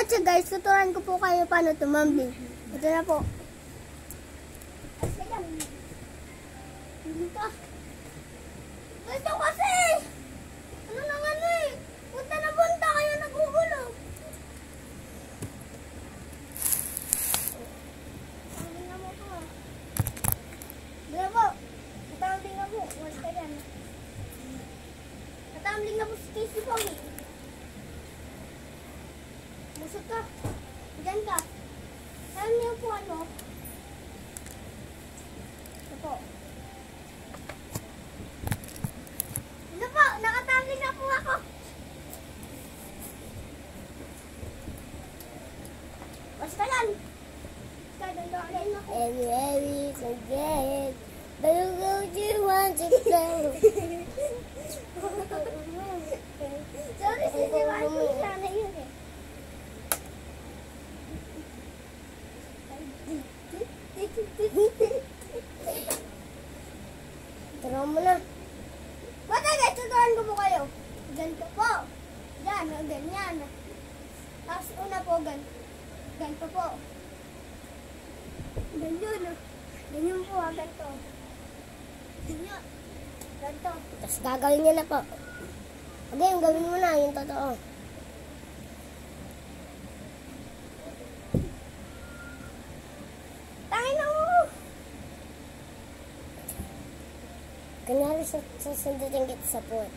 What's guys? Tuturuan ko po kayo paano tumambling. Ito na po. Dito. Dito kasi! Ano na nga eh? Punta na punta kaya nagugulo. Tawagin na mo po. Dito po. Tawagin na po. Wala ka yan. Tatambling na po si Casey po. eh. Busog ka. Diyan ka. Alam niyo po ano? Ito po. Ano po? Nakatambling na po ako. Basta yan. Basta dandarin ako. Every, every, forget. But you want to play? Sorry, sisiwain ko sana yun Turo mo na. Bata guys, tuturuan ko po kayo. Ganito po. Yan, o, ganyan. Tapos una po, gan ganito po. Ganyan, o. Ganyan po, ah, ganito. Ganyan. Ganito. Tapos gagawin niya na po. Okay, gawin mo na, yung totoo. Tangin na mo. Kunyari susundutin kita sa port.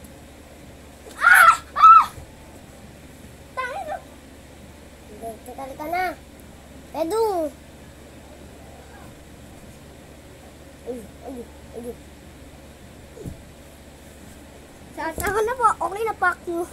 Ah! Ah! Tangin na. Teka, teka na. Edu! Uy, uy, uy. Sa ako na po. Okay na, pack you.